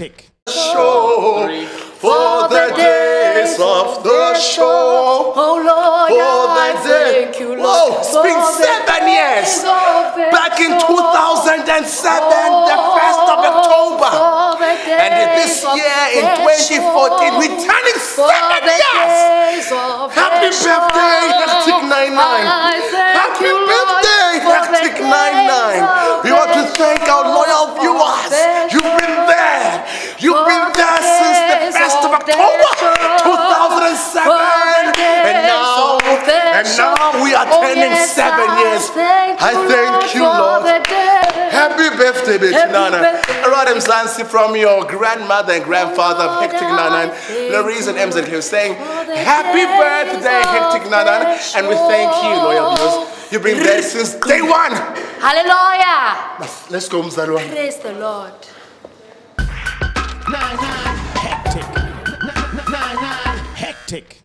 Hectic. show for the days of the show. Oh Lord, For the day. thank you, Whoa, Lord. it's been seven years. days of the Back in 2007, the 1st of October. And this year in 2014, we're turning For seven years. Happy birthday, show. Hectic 99. Happy birthday, for Hectic 99. We want to thank our show. Now oh, we are show. Oh, turning yes, seven I years. thank I thank you, Lord. Happy birthday, Betty Nana. birthday. Around Mzansi from your grandmother and grandfather, Lord, Hectic I Nana. thank and you Ems and he was saying, Happy birthday, Hectic of Nana. And we thank you, loyal viewers. You've been there since day one. Hallelujah. Let's go, Mzalwa. Praise the Lord. Hectic. Hectic.